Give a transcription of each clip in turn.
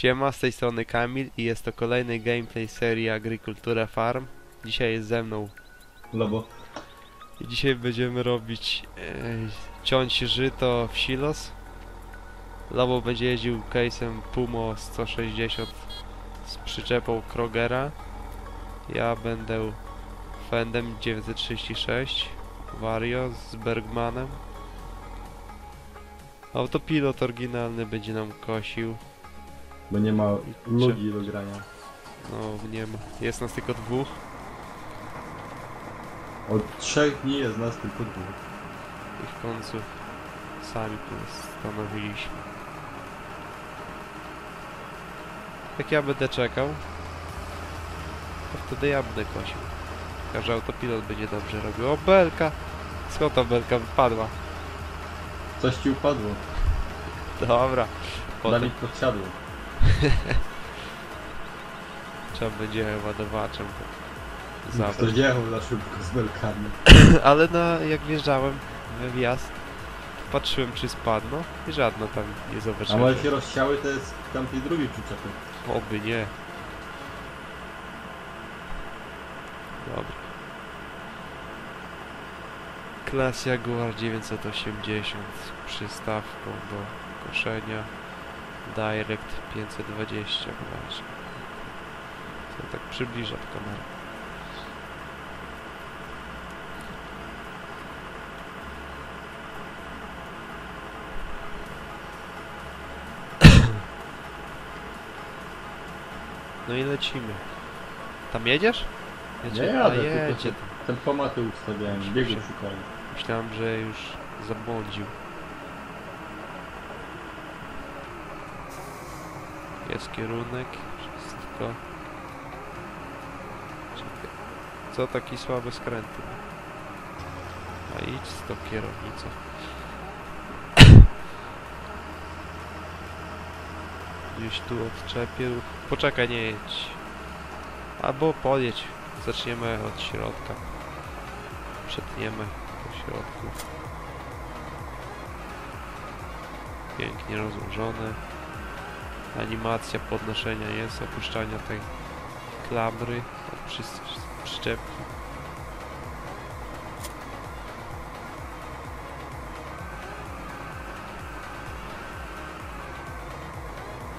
Siema, z tej strony Kamil i jest to kolejny gameplay serii Agricultura Farm. Dzisiaj jest ze mną Lobo. i dzisiaj będziemy robić e, ciąć żyto w silos. Lobo będzie jeździł case'em Pumo 160 z przyczepą Krogera. Ja będę Fendem 936 Vario z Bergmanem. Autopilot oryginalny będzie nam kosił. Bo nie ma ludzi do grania. No nie ma. Jest nas tylko dwóch. Od trzech dni jest nas tylko dwóch. I w końcu sami postanowiliśmy. Jak ja będę czekał, to wtedy ja będę kosił. Że autopilot będzie dobrze robił. O, belka! Skąd ta belka wypadła? Coś ci upadło. Dobra. Potem Dawid podsiadło. trzeba będzie ładowaczem to zabrać. jechał za szybko z belkami. Ale na, jak wjeżdżałem we wjazd, patrzyłem czy spadną i żadna tam nie A zobaczyłem. może się rozsiały, to jest tamtej drugiej przyczepy. Oby nie. Dobra. Klas Jaguar 980 z przystawką do koszenia. Direct 520 właśnie. To tak przybliża w kamerę. No i lecimy. Tam jedziesz? Nie jadę, A tylko jedzie. się- Tempomaty ustawiałem, biegu szukałem. Myślałem, że już zabłądził. Kierunek, wszystko. Czekaj. Co taki słaby skręty? A idź z tą kierownicą. Gdzieś tu odczepię. Poczekaj, nie jedź. Albo podjedź. Zaczniemy od środka. Przetniemy po środku. Pięknie rozłożone. Animacja podnoszenia jest, opuszczania tej klamry od przy, przyczepki.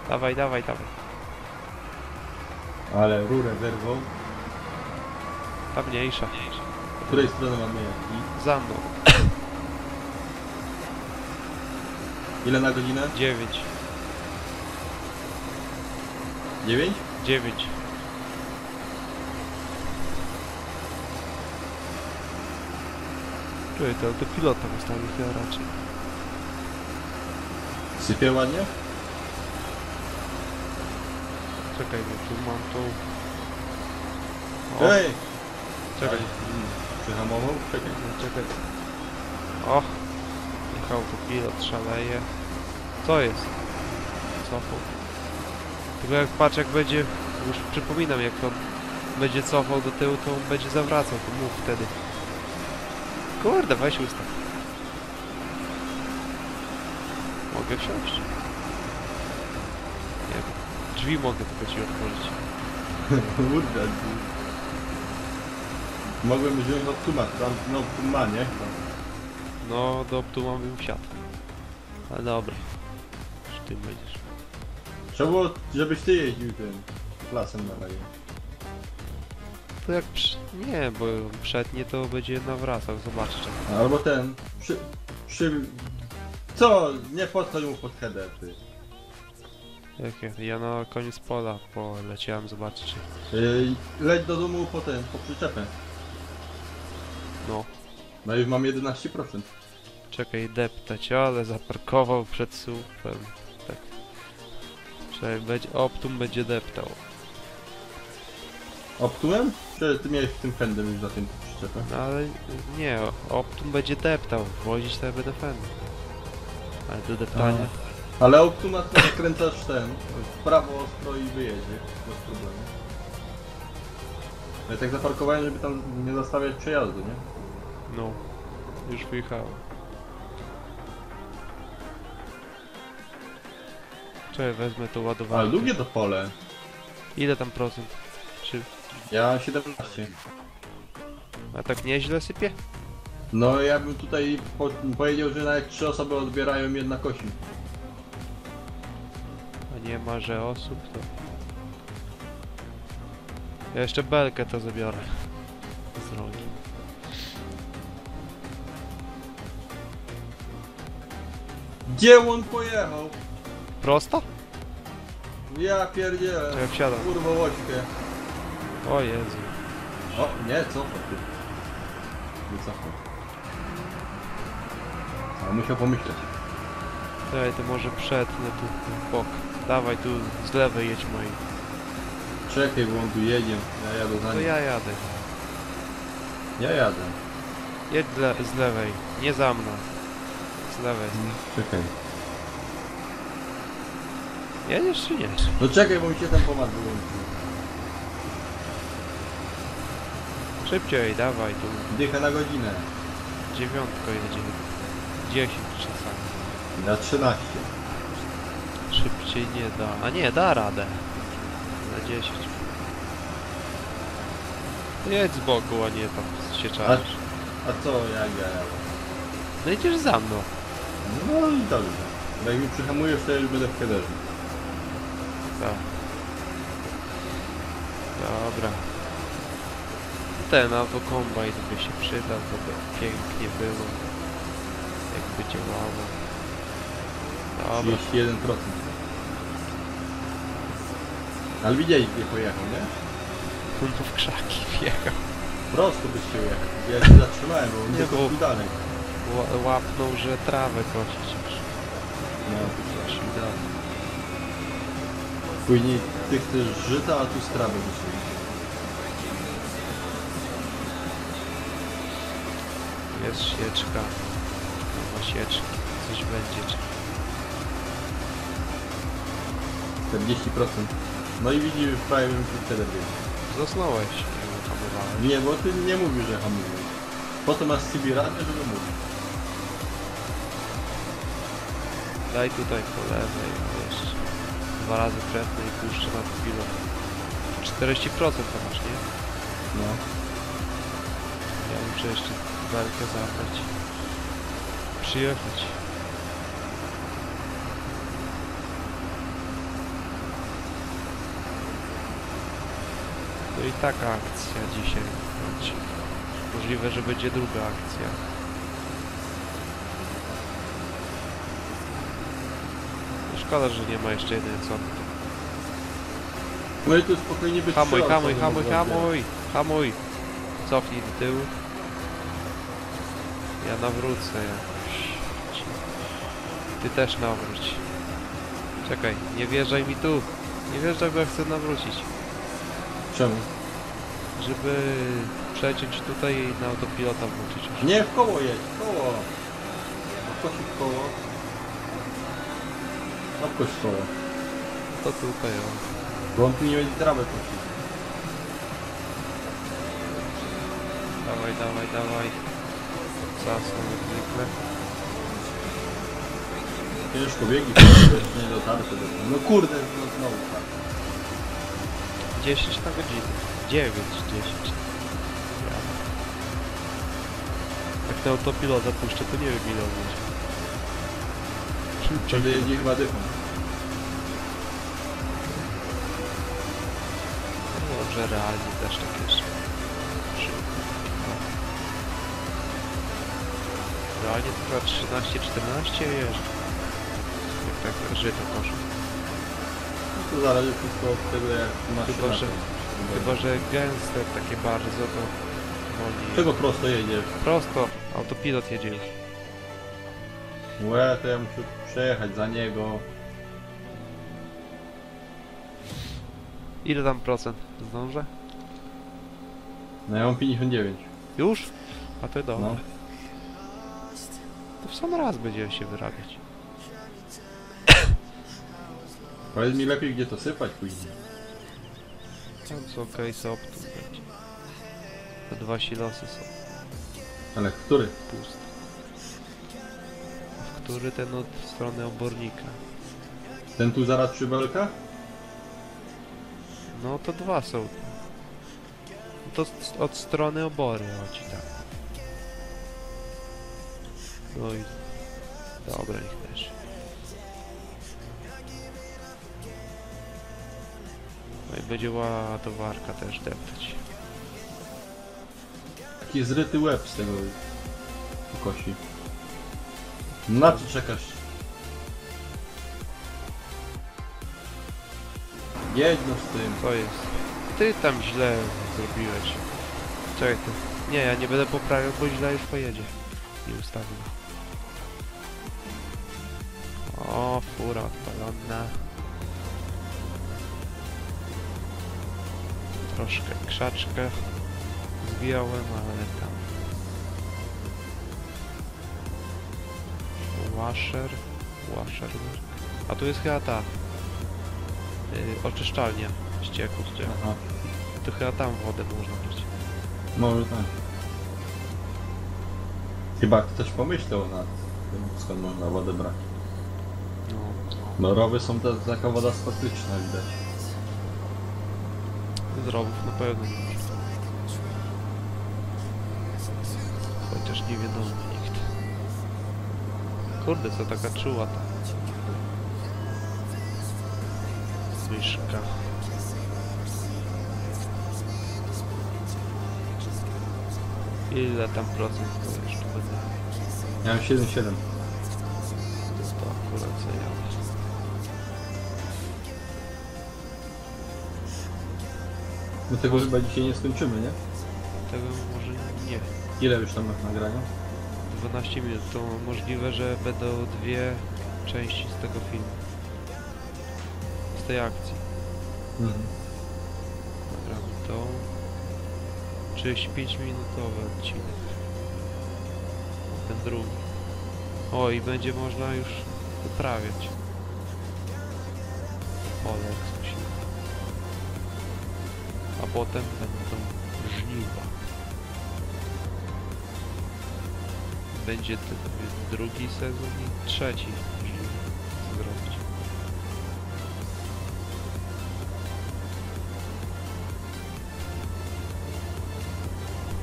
Dawaj, dawaj, dawaj. Ale rurę zerwał. Ta mniejsza. Z której strony mamy jaki? Za mną. Ile na godzinę? 9. 9? 9. Czuję to, do pilota ustawił chyba raczej. Sypie ładnie? Czekaj, bo tu mam tą... O, Ej! czekaj, Mm, Przyhamował? Czekaj. no, czekaj. O! Jechał tu pilot, szaleje. Co jest? Cofał. Tylko jak patrz jak będzie... Już przypominam jak on będzie cofał do tyłu, to on będzie zawracał, to mów wtedy. Kurde, weź ustaw. Mogę wsiąść? Nie. Drzwi mogę tylko ci otworzyć. Kurde. Mogłem wziąć Optuma, tam no Optuma, nie? No, do Optuma bym wsiadł. Ale dobra. Już ty będziesz. Trzeba było, żebyś ty jeździł tym klasem na razie. To jak przy... Nie, bo przednie to będzie nawracał, zobaczcie. Albo ten, przy... przy... Co? Nie podchodź mu pod header, ty. Jakie? Ja na koniec pola poleciałem zobaczyć. Yy, leć do domu po ten, po przyczepę. No, No już mam 11%. czekaj, deptać, ale zaparkował przed słupem. Czekaj, będzie, Optum będzie deptał. Optumem? Czy ty miałeś tym pędem już za tym przyczepę? No ale nie, Optum będzie deptał. Wozić to ja będę fan. Ale do deptania. Ale Optuma to skręcasz ten, w prawo ostro i wyjedzie, bez problemu. Ja tak zaparkowałem, żeby tam nie zostawiać przejazdu, nie? No, już wyjechałem. Czekaj, wezmę to Ale ładowanie. długie to pole. Ile tam procent? Czy... Ja mam 17. A tak nieźle sypie? No ja bym tutaj po, powiedział, że nawet trzy osoby odbierają jedna kosi. A nie ma, że osób to... Ja jeszcze belkę to zabiorę. Z drogi. Gdzie on pojechał? Prosto? Ja pierdzielę. Ja wsiadam. Kurwa łoćkę. O Jezu. O, nie, cofa ty. Nie cofnął. A musiał pomyśleć. Czekaj, to może przetnę tu w bok. Dawaj tu z lewej jedź moi. Czekaj, bo on tu jedzie. Ja jadę za To nim. ja jadę. Ja jadę. Jedź z, le z lewej. Nie za mną. Z lewej. Czekaj. Jedziesz czy nie? No czekaj, bo mi się ten pomad wyłączył. Szybciej, dawaj tu. Dychę na godzinę. Dziewiątko jedzie. Dziesięć czasami. Na 13. Szybciej nie da. A nie, da radę. Na 10. Jedź z boku, a nie tam się czaisz. A co jak ja? No idziesz za mną. No i dobrze. Bo jak mi przyhamujesz, to ja już będę w headerze. Tak. Dobra. Ten autokombajn by się przydał, to by pięknie było. Jakby działało. Dobra. 31%. Ale widziałeś gdzie pojechał, nie? No w krzaki wjechał. Prosto byś się jechał. Ja się zatrzymałem, bo on Nie, tylko bo- dalej. Ła- Łapnął, że trawę kosić. No. Szli dalej. Później ty chcesz żyta, a tu strawy wyszli. Jest sieczka. Nowa sieczka. Coś będzie. czy- 40%. No i widzisz, prawie bym ci wtedy biegł. Zasnąłeś. Nie. Nie, bo ty nie mówisz, że hamujesz. Po to masz sobie radę, żeby mówić. Daj tutaj po lewej, jeszcze dwa razy kretnę i puszczę na chwilę. 40% to masz, nie? No. Ja muszę jeszcze belkę zabrać. Przyjechać. No i taka akcja dzisiaj. Możliwe, że będzie druga akcja. Szkoda, że nie ma jeszcze jednej co. No i tu spokojnie by Hamuj, hamuj, hamuj, hamuj, hamuj. Cofnij do tyłu. Ja nawrócę jakoś. Ty też nawróć. Czekaj, nie wjeżdżaj mi tu. Nie wjeżdżaj, bo ja chcę nawrócić. Czemu? Żeby przeciąć tutaj i na autopilota już. Nie, w koło jedź, w koło. Obkosi w koło. Obkoś w koło. To tutaj, o. Bo on tu nie będzie trawę kosił. Dawaj, dawaj, dawaj. Jak zwykle. Ciężko biegi, nie dotarte do No kurde, no znowu tak. 10 na godzinę. 9, 10. Ja. Jak na autopilota puszczę, to nie wiem ile on będzie. Wtedy jedzie chyba dychą. Dobrze, realnie też tak. No. Realnie to chyba 13-14 jeżdżę. Jak tak żyto koszę. No to zależy wszystko od tego jak masz Chyba, na że-. Chyba, że gęste takie bardzo to woli. Czego prosto jedziesz? Prosto, autopilot jedzie już. Łe, to ja muszę przejechać za niego. Ile tam procent? Zdążę? No ja mam 59. Już? A to dobrze. No. To w sam raz będzie się wyrabiać. Powiedz mi lepiej gdzie to sypać później. Tam co case optu będzie. Te dwa silosy są Ale który? puste. W który ten od strony obornika. Ten tu zaraz przy belkach? No to dwa są. To od strony obory, ci tak. No i... Dobra, niech leży. No i będzie ładowarka też deptać. Taki zryty łeb z tego kosi. Na co czekasz? Jedź no z tym. Co jest? Ty tam źle zrobiłeś. Czekaj ty. Nie, ja nie będę poprawiał, bo źle już pojedzie. Nie ustawił. O, fura odpalona. Troszkę krzaczkę zwijałem, ale tam. Washer. Washer. A tu jest chyba ta. Yy, oczyszczalnia ścieków. Aha, To chyba tam wodę można brać. może tak. Chyba ktoś pomyślał nad tym, skąd można wodę brać. No. No rowy są to taka woda statyczna widać. Z rowów na pewno nie może. Chociaż nie wiadomo nikt. Kurde, co taka czuła ta. Myszka. Ile tam procent to jeszcze będę? Ja mam 7,7. To akurat co ja. My tego chyba dzisiaj nie skończymy, nie? Tego może nie. Ile już tam masz nagrania? 12 minut to możliwe, że będą dwie części z tego filmu. Z tej akcji. Mhm. Nagramy to. 35 minutowy odcinek. Ten drugi. O i będzie można już wyprawiać. Pole coś. A potem będą żniwa. Będzie ten drugi sezon i trzeci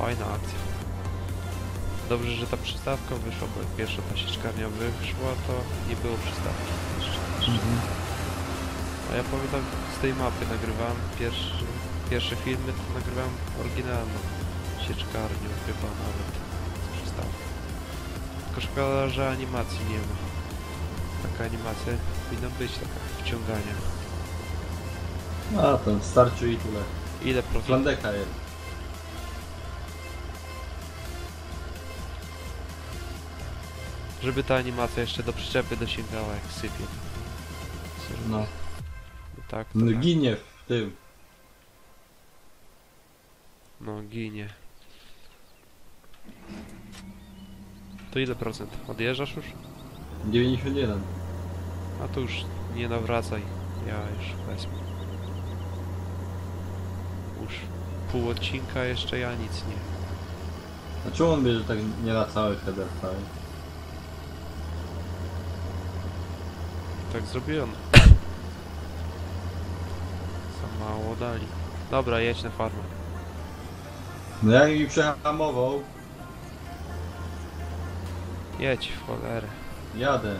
Fajna akcja. Dobrze, że ta przystawka wyszła, bo jak pierwsza ta sieczkarnia wyszła, to nie było przystawki. Jeszcze, jeszcze. A ja pamiętam z tej mapy nagrywałem pierwszy, pierwsze filmy, to nagrywałem oryginalną sieczkarnią chyba nawet z przystawką. Tylko szkoda, że animacji nie ma. Taka animacja powinna być, taka wciągania. A, to starczy i tyle. Ile procent? Flandeka jest. Żeby ta animacja jeszcze do przyczepy dosięgała jak sypie. Serio. No. No tak, to No tak. ginie w tym. No ginie. To ile procent? Odjeżdżasz już? 91. A to już nie nawracaj. Ja już wezmę. Już pół odcinka jeszcze ja nic nie. A czemu on bierze tak nie na cały header cały? Tak zrobiłem. Za mało dali. Dobra, jedź na farmę. No jak mi przehamował, Jedź w cholerę. jadę.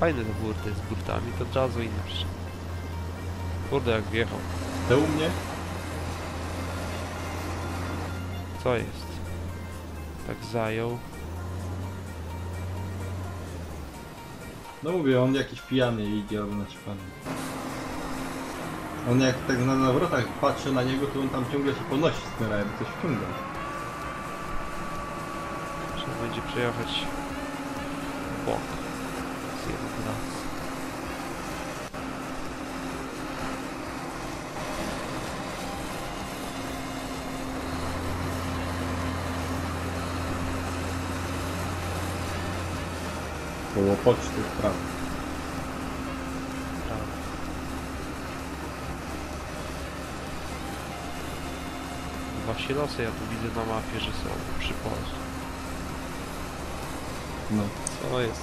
Fajne te burty z burtami, to inne rzeczy. Kurde jak wjechał. Te u mnie? Co jest? Tak zajął. No mówię, on jakiś pijany idzie albo naćpany. On jak tak na nawrotach patrzy na niego, to on tam ciągle się ponosi z tym rajem, coś wciąga. Trzeba będzie przejechać bok. Z jeden poczty w prawo. Dwa silosy ja tu widzę na mapie, że są przy Polsce. No. Co jest?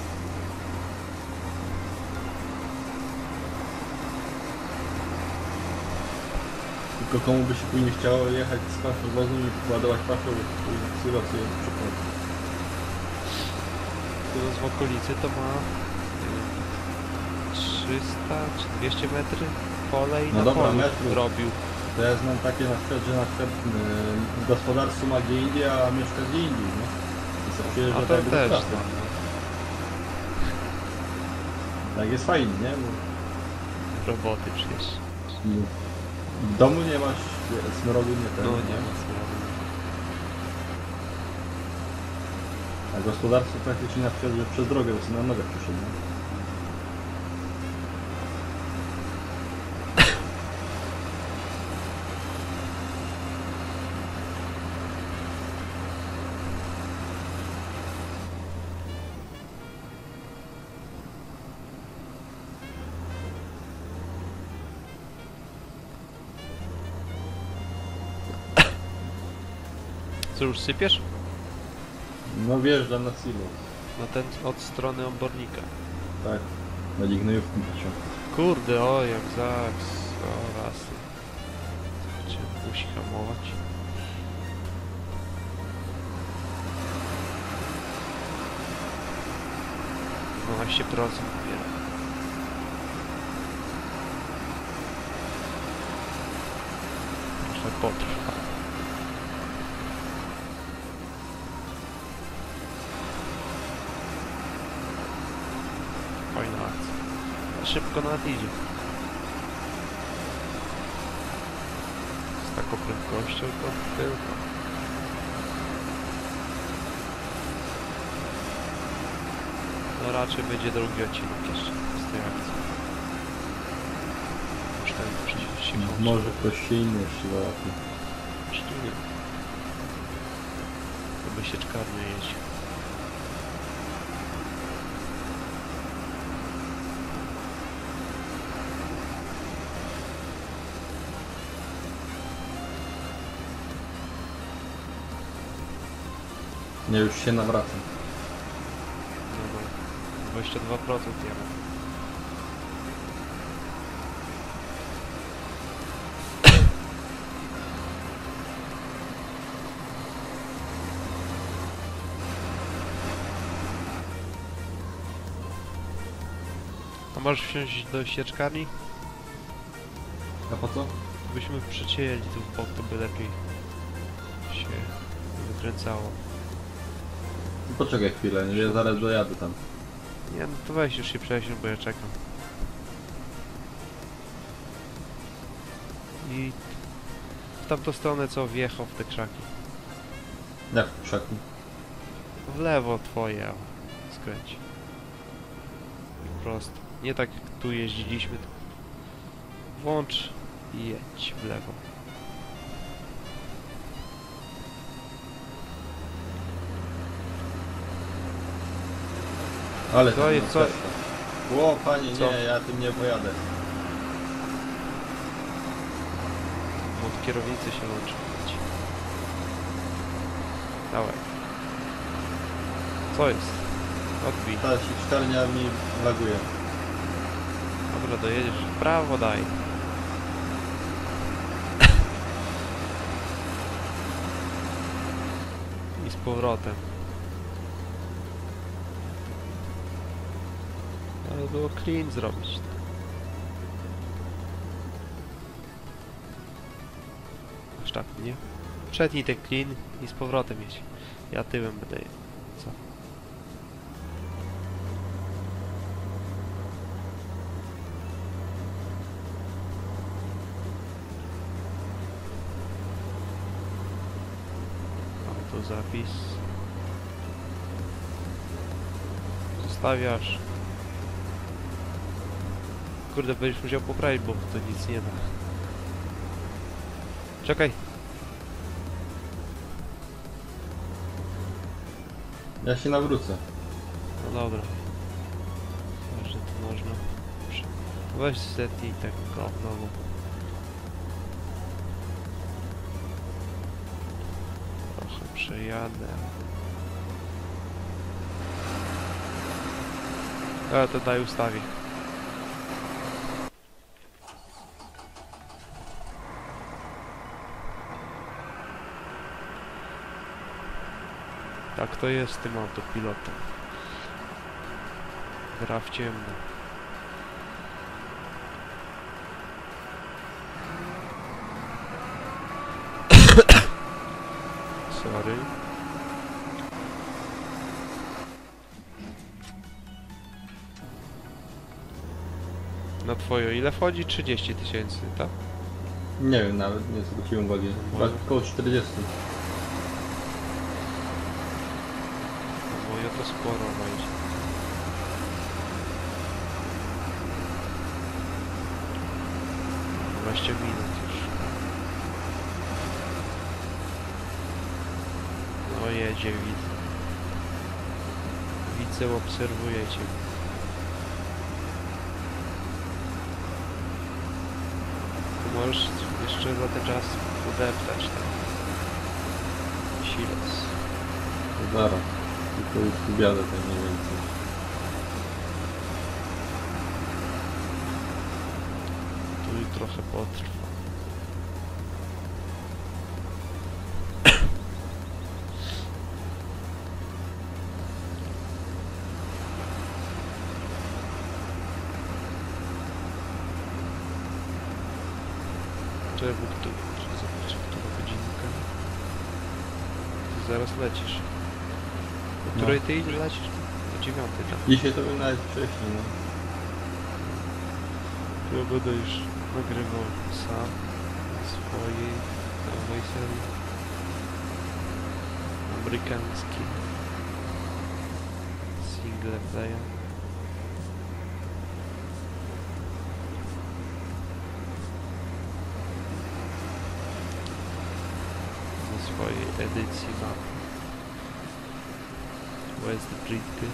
Tylko komu by się później chciało jechać z paszowozem i ładować paszą i wsyłać sobie przykład. Tu z w okolicy to ma y, 300 czy 200 metry pole i No na dobra, polu metrów. robił. To ja znam takie na przykład, że na przykład yy, gospodarstwo ma gdzie indziej, a mieszka gdzie indziej, nie? I sobie przyjeżdża A to tak jakby do też no. Tak jest fajnie, nie? Bo Roboty przecież. w domu nie masz wie, smrodu, nie ten, No nie ma sprawy. A gospodarstwo praktycznie na przykład, że przez drogę bo sobie na nogach przyszedł? Co już sypiesz? No wjeżdżam na silo, Na ten od strony obornika. tak. Będzie gnojówką patrzą. Kurde, o jak zaks. O rasy. Cię musi hamować. Dwanaście procent dopiero. Trochę potrwa. Szybko nawet idzie. Z taką prędkością to tylko. No raczej będzie drugi odcinek jeszcze z tej akcji. Kończy. Może ktoś się inny jeszcze załatwi. Szczególnie. To by się czkarnie jeździł. Nie, już się nawracam. No bo 22% ja mam. A możesz wsiąść do sieczkarni? A po co? Byśmy przycięli tu bok, to by lepiej się wykręcało. Poczekaj chwilę, ja zaraz dojadę tam. Nie, no to weź już się prześnij, bo ja czekam. I w tamtą stronę co wjechał w te krzaki. Jak w krzaku? W lewo twoje, skręć. I prosto. Nie tak jak tu jeździliśmy. Włącz i jedź w lewo. Ale tam jest co-. O panie, Co? nie, ja tym nie pojadę. Od kierownicy się. Jedź. Dawaj. Co jest? Odbij. Ta sieczkarnia mi laguje. Dobra, dojedziesz w prawo, daj. I z powrotem. Ale było clean zrobić. Aż tak, nie? Przednij ten clean i z powrotem jedź. Ja tyłem będę. Co? Autozapis. Zostawiasz. Kurde, będziesz musiał poprawić, bo to nic nie da. Czekaj. Ja się nawrócę. No dobra. Chyba, że to można. Weź setnij tak go znowu. Trochę przejadę. A, to daj ustawię. Tak to jest z tym autopilotem. Gra w ciemno. Sorry. Na twoje ile wchodzi? 30 tysięcy, tak? Nie wiem, nawet nie zwróciłem uwagi. Chyba Może. około 40. No sporo wejdzie. Dwadzieścia minut już. No jedzie widzę. Widzę, obserwujecie. Tu możesz jeszcze za ten czas podeptać tam. Silos. Zaraz. Tylko już wybiadę tak mniej więcej. Tu i trochę potrwa. Czekaj, zobaczę, która godzinka. Ty zaraz lecisz. O No. której ty lecisz? O dziewiątej tam. Dzisiaj to bym nawet wcześniej, no. Ja będę już nagrywał sam swojej nowej serii. Amerykański single player. Na swojej edycji mam West Britty.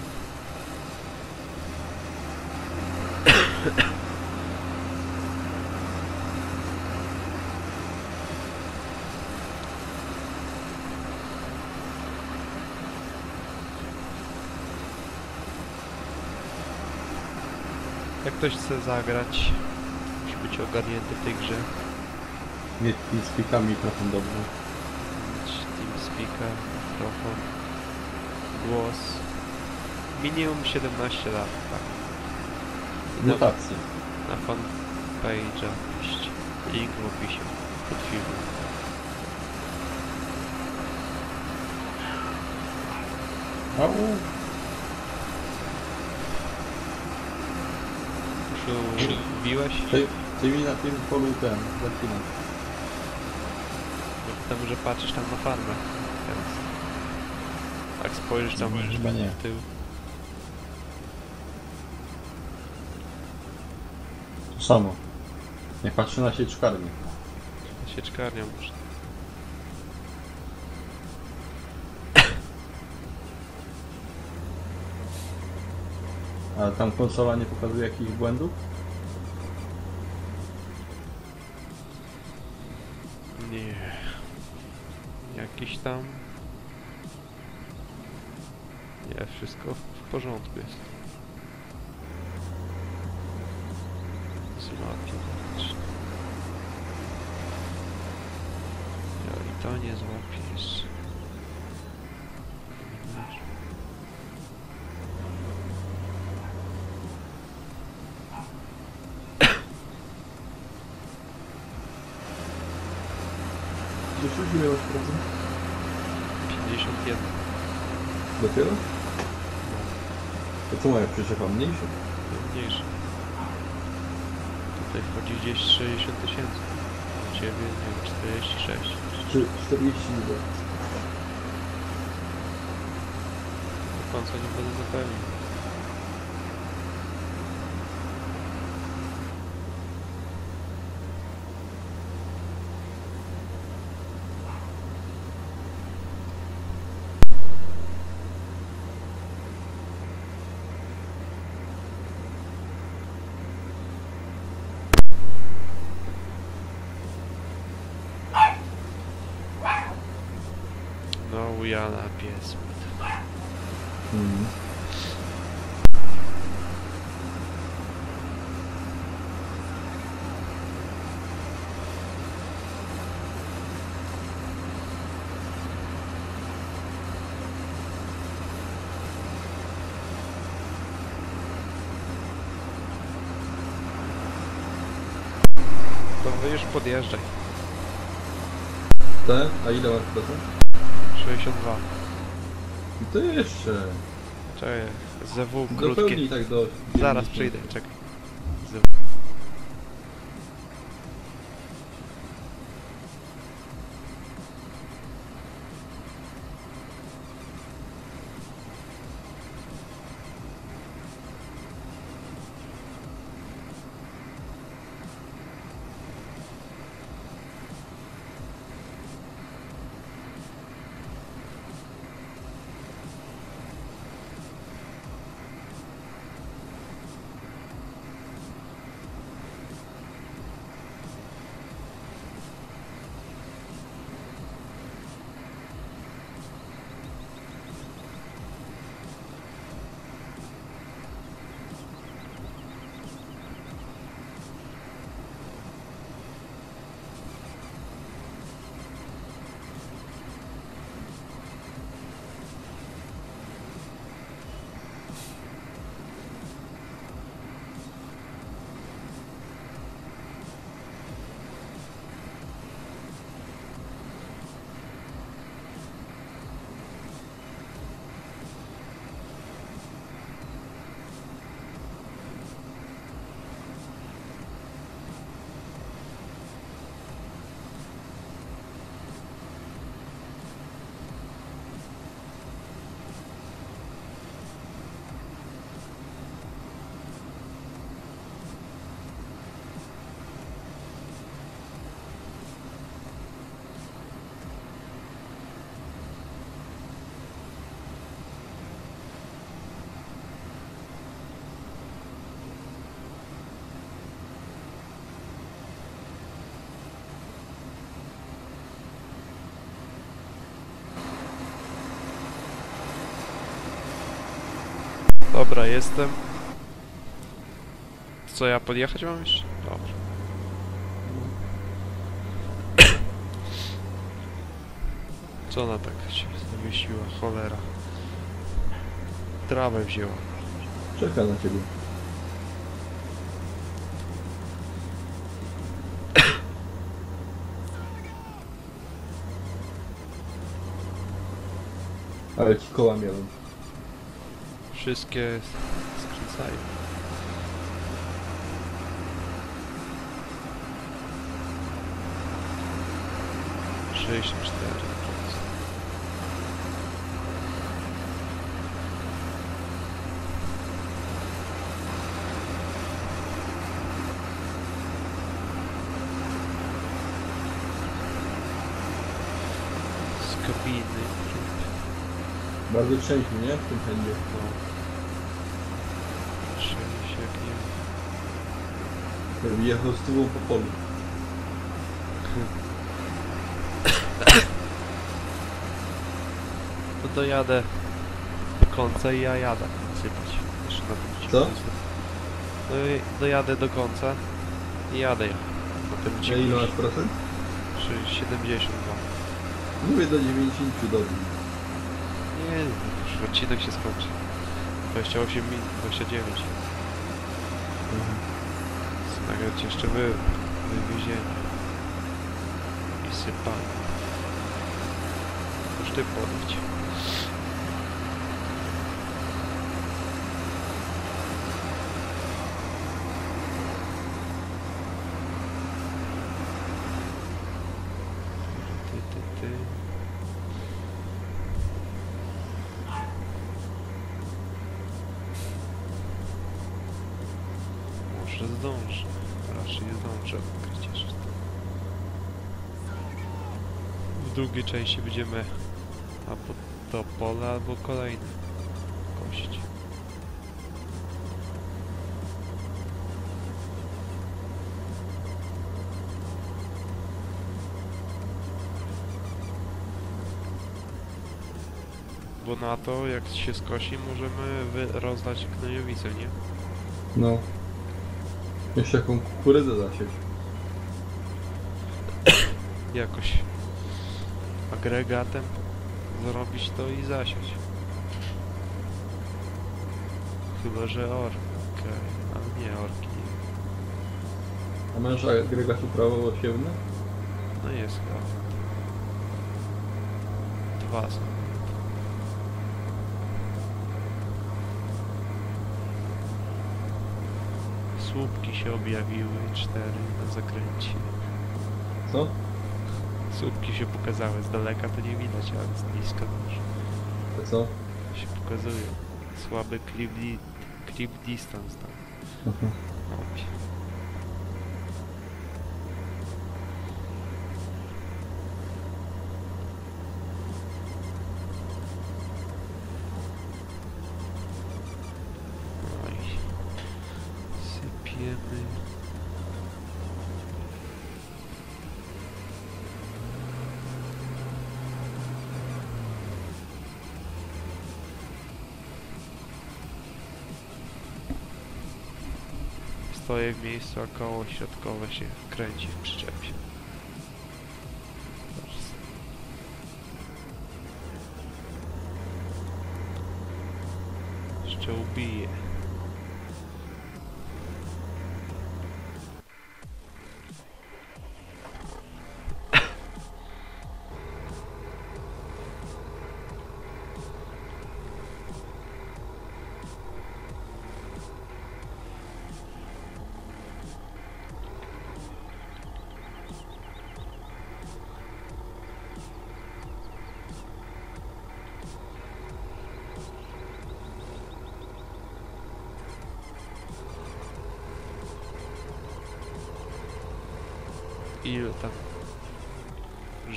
Jak ktoś chce zagrać, musi być ogarnięty w tej grze. Nie, nie spikam mikrofon dobrze. Mieć TeamSpeaker, mikrofon, głos. Minimum 17 lat, tak. I na, Mutacje. na fanpage'a iść. Link w opisie pod filmem. Au! Już biłeś? Ty, ty mi na tym polu ten, zaklinam. Tam, że patrzysz tam na farmę. Więc... Jak spojrzysz tam Chyba nie. w tył. To samo. Nie patrzę na sieczkarnię. Sieczkarnia może. A tam konsola nie pokazuje jakichś błędów? Nie. Jakiś tam... Nie, wszystko w porządku jest. Zobacz. Ja i to nie złapiesz. Widzisz? Już już procent? 51. Dopiero? To co moja przyczepa mniejsza? mniejszy. Tutaj wchodzi gdzieś 60 tysięcy. U ciebie, nie wiem, 46. Czy 40 ile? Do końca nie będę zapewnił. bujana pies. Mm. To już podjeżdżaj. Tak? A ile masz? 62. No to jeszcze. Czekaj, ZW krótkie. Dopełnij tak do... Zaraz 90. przyjdę, czekaj. Dobra, jestem. Co, ja podjechać mam jeszcze? Dobra. Co ona tak się zawiesiła, cholera. Trawę wzięła. Czeka na ciebie. Ale ci koła miałem. Wszystkie skręcają. Sześćdziesiąt cztery. Bardzo trzęśnie, nie? W tym pędzie. No. Trzęsie jak nie Jakby jechał z tyłu po polu. No to jadę do końca i ja jadę sypać. Jeszcze na tym Co? No i dojadę do końca i jadę ja. Na tym Na ile masz procent? 72. Mówię do 90 dobrze. Nie, już odcinek się skończy. 28 minut, 29. Nagrać jeszcze wy, wywiezienie. I sypanie. Już ty podejdź. Ty, ty, ty. Może zdążę. Raczej zdążę odkryć jeszcze. W drugiej części będziemy albo to pole, albo kolejne kość. Bo na to, jak się skosi, możemy rozdać gnojowicę, nie? No. Jeszcze jaką kukurydzę zasieć. jakoś agregatem zrobić to i zasiać. Chyba, że orkę, ale nie orki. A męża agregatu prawo siewne? No jest chyba. Dwa są. Słupki się objawiły, cztery na zakręcie. Co? Słupki się pokazały, z daleka to nie widać, ale z bliska też To co? się pokazują. Słaby clip, di clip distance tam. Aha. Stoję w miejscu, a koło środkowe się kręci w przyczepie. Jeszcze ubije.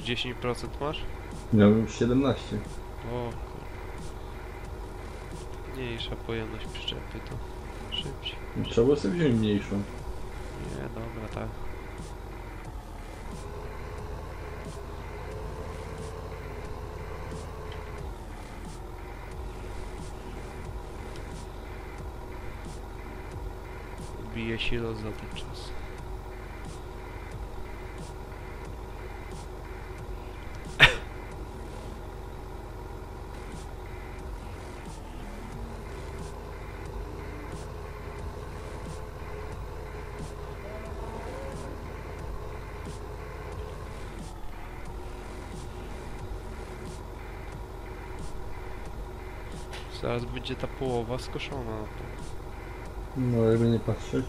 10% masz? Miałem już 17. O kur... Mniejsza pojemność przyczepy to szybciej. Trzeba było sobie wziąć mniejszą. Nie, dobra, tak. Bije silo za ten czas. Zaraz będzie ta połowa skoszona. No jakby nie patrzeć.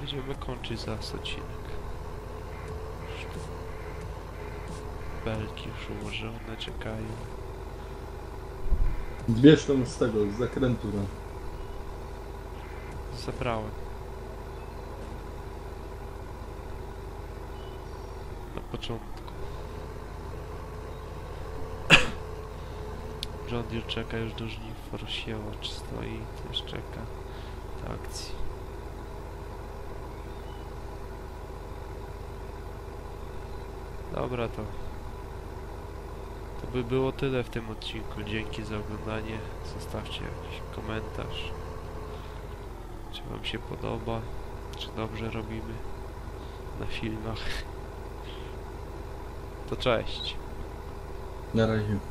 I będziemy kończyć zaraz odcinek. Belki już ułożone, czekają. Zbierz tą z tego, z zakrętu. No. Zabrałem. Na początku. John Deere czeka już do żniw, rozsiewacz stoi, też czeka do akcji. Dobra to. To by było tyle w tym odcinku. Dzięki za oglądanie. Zostawcie jakiś komentarz. Czy wam się podoba? Czy dobrze robimy na filmach? To cześć. Na razie.